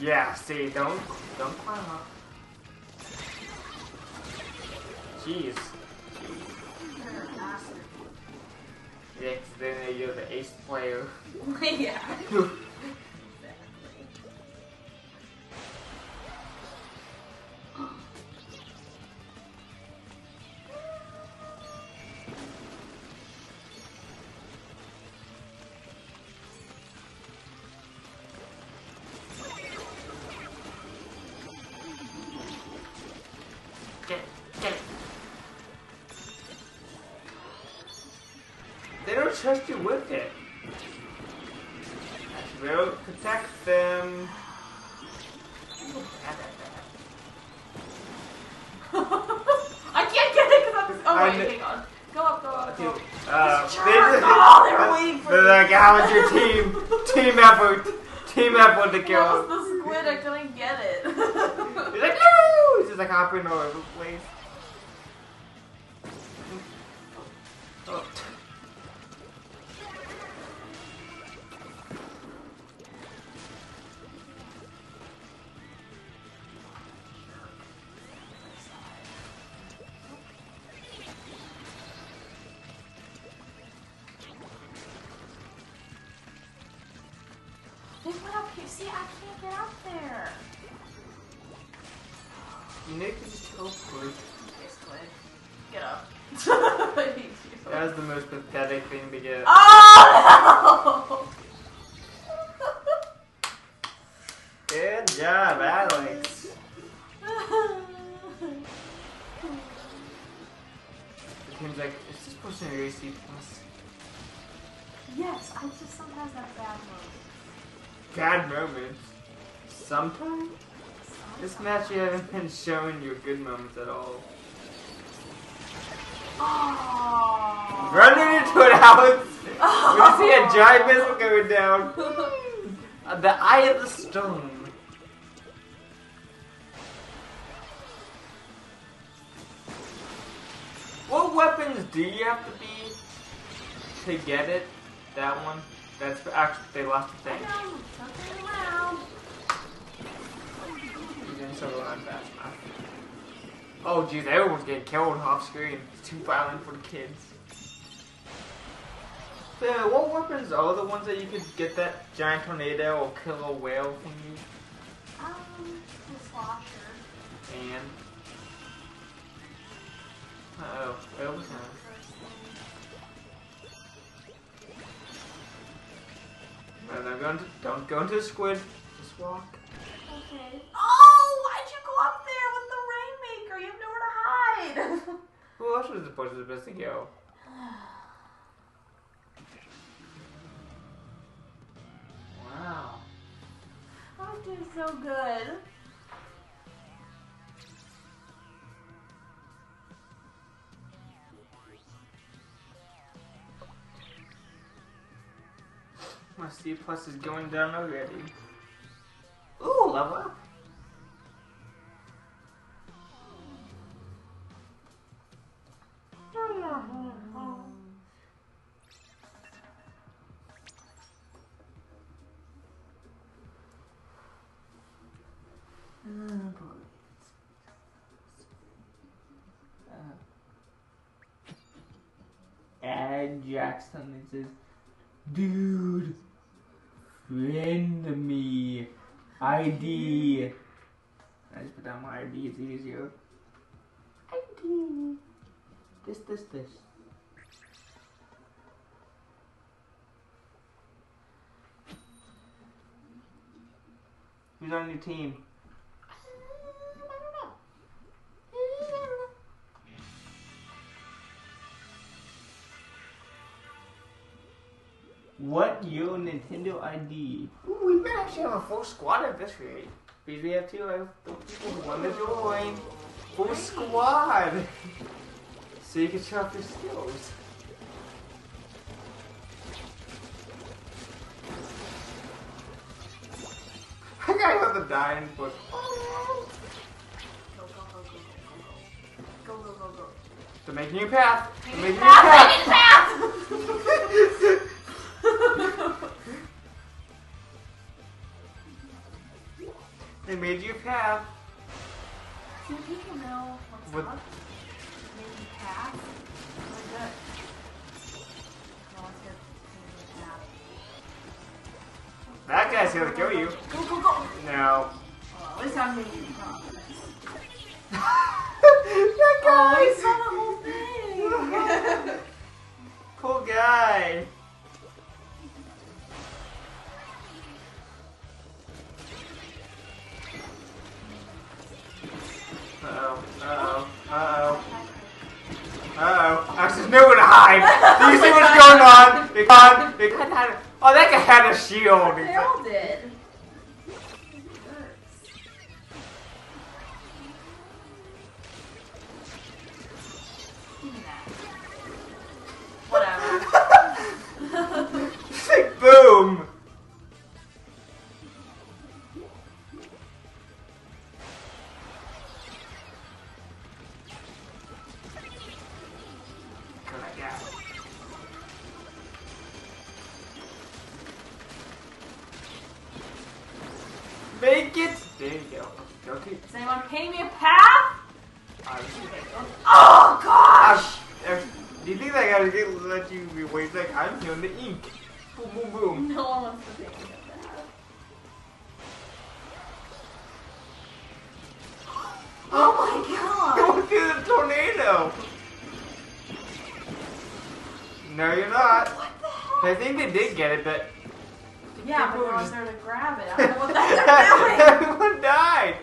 Yeah, see, don't don't climb up. Jeez. Yeah, then you're the ace player. yeah. trust you with it. Will protect them. I can't get it because I'm. Oh I wait, hang on. Go up, go up, go up. Uh, they just, Oh, they were waiting for They're me. like, how was your team? team effort. Team effort to That kill. was the squid. I couldn't get it. He's like, no! He's just like hopping all over the place. See, I can't get up there. You need to just go through. Okay. Get up. I hate you. That was the most pathetic thing to get. Oh Good job, Alex. no! The team's like, is this person a AC plus? yes, I just sometimes have bad moments. Bad moments. Sometimes? This match you haven't been showing your good moments at all. Oh. Running into it, Alex! When you see a giant missile going down. The eye of the stone. What weapons do you have to be to get it? That one? That's actually they lost the I thing. know. Something around. You're doing so well fast enough. Oh geez, everyone's getting killed off screen. It's too violent for the kids. So, what weapons are the ones that you could get that giant tornado or kill a whale from you? Um, the slosher. And uh oh, whale was on. No, no, go into, don't go into the squid. Just walk. Okay. Oh, why'd you go up there with the rainmaker? You have nowhere to hide. Who else was supposed to be supposed to go? Wow. I did so good. C plus is going down already. Ooh, level up. Oh, uh, Ed Jackson it says, Dude, friend me. ID. I just put down my ID, it's easier. ID. This, this, this. Who's on your team? What your Nintendo ID? Ooh, we might actually have a full squad at this rate. Because we have two of the people who want to join. Full squad! so you can show off your skills. I got the dying book. Go, go, go, go, go, go, go, go, go, go. They're making a path. They're Make making it a fast, path. a path. Do know what's What- up? Maybe pass? Good. No one's here. Maybe pass. That guy's gonna kill you. Go, go, go! No. Well, at least I'm progress. that Oh, guy. he guy had Oh gosh! Do you think that guy was gonna let you be wait like I'm feeling the ink? Boom, boom, boom. No one wants to paint me a path. Oh my god! Go through the tornado. No, you're not. What the I think they did get it, but Yeah, but people no one's just- there to grab it. I don't know what the heck they're doing. everyone died.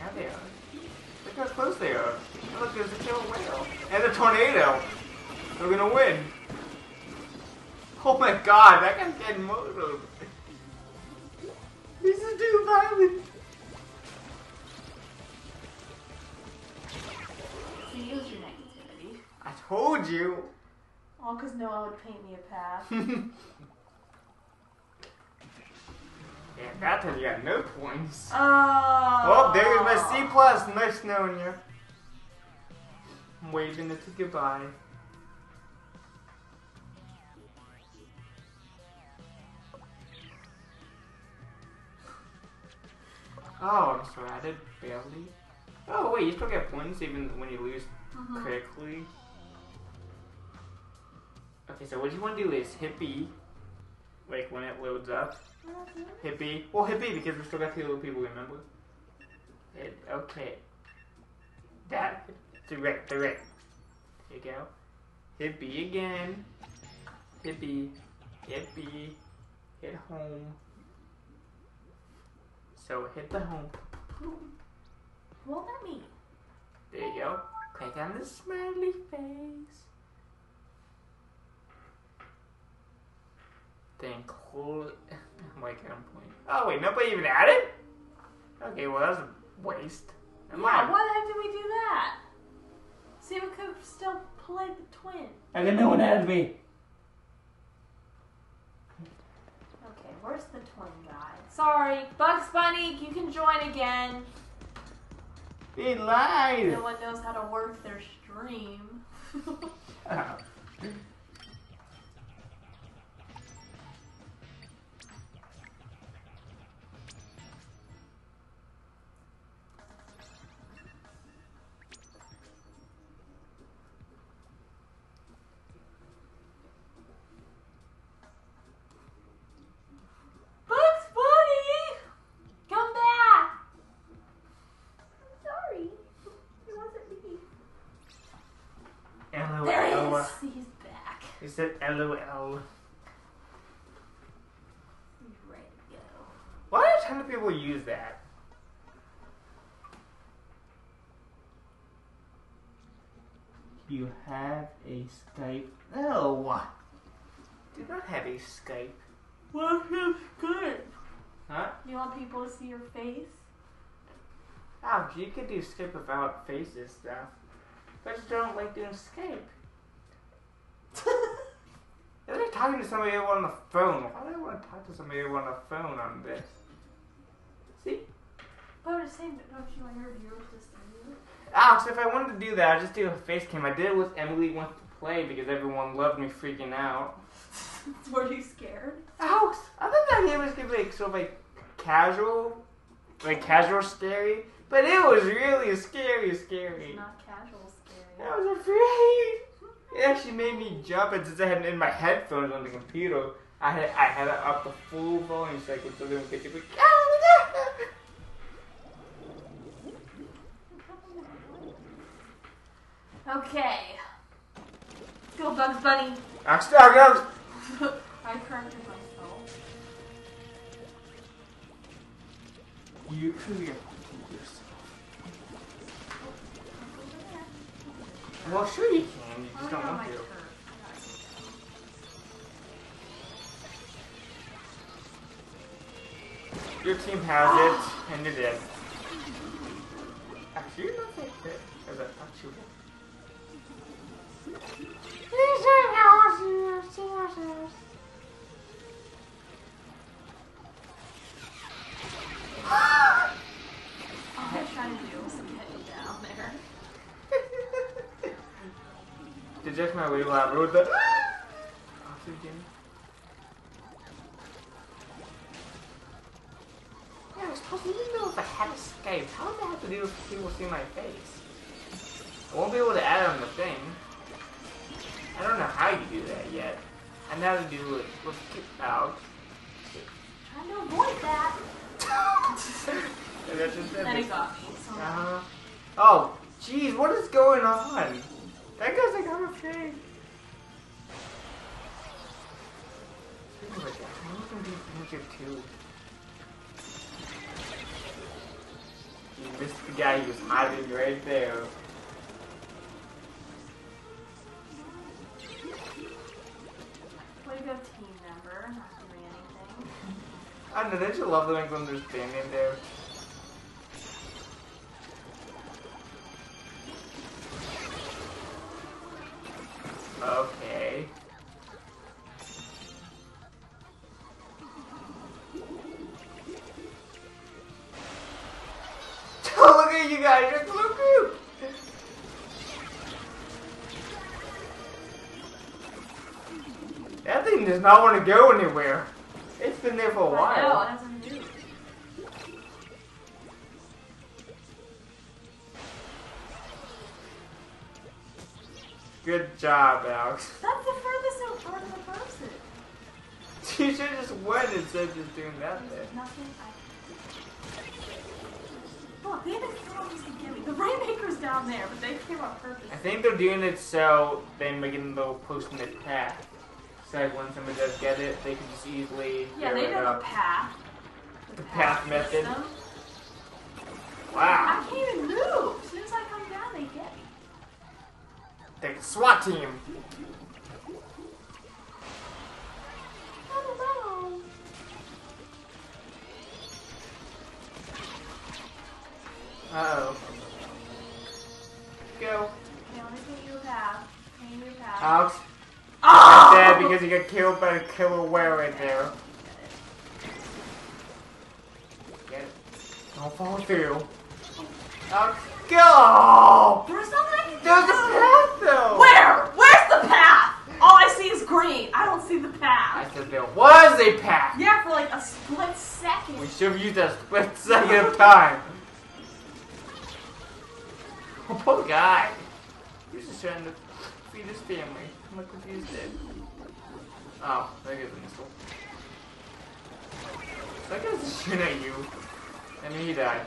Yeah, they are. Look how close they are. Look, there's a killer whale. And a tornado. They're gonna win. Oh my god, that guy's getting motored. This is too violent. So use your negativity. I told you. All because no one would paint me a path. yeah, that time you got no points. Oh. Oh, there's my C plus. Nice knowing you. I'm waving it to goodbye. Oh, I'm sorry, I did barely. Oh wait, you still get points even when you lose Mhm. critically. Okay, so what you want to do is hit B, like when it loads up. B. Well, B because we still got two little people, remember? Hit, okay. That. Direct, direct. There you go. B again. B. Hit Hit home. So hit the home. What that mean? There you go. Click on the smiley face. Then close. I'm like point. Oh wait, nobody even added. Okay, well that was a waste. Never Yeah, mind. why the heck did we do that? See, we could have still played the twin. I got no one added me. Okay, where's the twin guy? Sorry, Bugs Bunny, you can join again. They lied. No one knows how to work their stream. Oh. LOL. He. He's back. He said LOL. He's ready to go. Why do a ton of people use that? You have a Skype? No. Do not have a Skype. What's your good? Huh? You want people to see your face? Alex, you could do Skype without faces stuff. But I just don't like doing Skype. If they're talking to somebody on the phone, why do I want to talk to somebody over on the phone on this? See? But I'm saying, don't you want your viewers to see you? Alex, if I wanted to do that, I'd just do a face cam. I did it with Emily Wants to Play because everyone loved me freaking out. Were you scared? Alex, I thought that game was gonna be like sort of like casual, like casual scary, but it was really scary, scary. It's not casual scary. I was afraid. It actually made me jump, and since I had it in my headphones on the computer, I had I had it up the full volume so I could still get you. Okay. Let's go, Bugs Bunny. I'm stuck. Alex. I corrected myself. You could have yourself. Well, sure you can. Um, you just don't want to. Your team has it, and you're dead. Actually, you're not that dead. Or that actually. All I was trying to do was get you down there. Deject my way while I wrote the oxygen. Yeah, I was supposed to even know if I had Skype. How does I have to do with people seeing my face? I won't be able to add on the thing. I don't know how you do that yet. I know how to do it with out. Trying to avoid that. And that's just Then it. it got me. Uh-huh. Oh, jeez, what is going on? That guy's like, I'm afraid. Speaking of which, I'm looking to Ninja too. You missed the guy who was hiding right there. way team member. Not doing anything. I don't know, don't you love them like when they're standing there? That thing does not want to go anywhere. It's been there for a while. Know, it hasn't moved. Good job, Alex. That's the furthest out part of the person. You should have just went instead of just doing that there. There's nothing I Look, they haven't come up with the gimmick. The Rainmaker's down there, but they came on purpose. I think they're doing it so they make it a little post in the path. So when somebody does get it, they can just easily Yeah, they know the path. the path method. system. Wow. I can't even move. As soon as I come down, they get me. Take the SWAT team. I don't know. Uh oh. Go. Okay, let me paint you a path. Paint you a path. Alex. Oh! Dead because he got killed by a killer whale right there. Get it. Don't fall through. Alex. Go! There's nothing There's a path though! Where? Where's the path? All I see is green. I don't see the path. I said there was a path. Yeah, for like a split second. We should have used that split second of time. Oh, poor guy. He's just trying to feed his family. Look what he's dead. Oh, there goes a missile. That guy's shooting at you. And he died.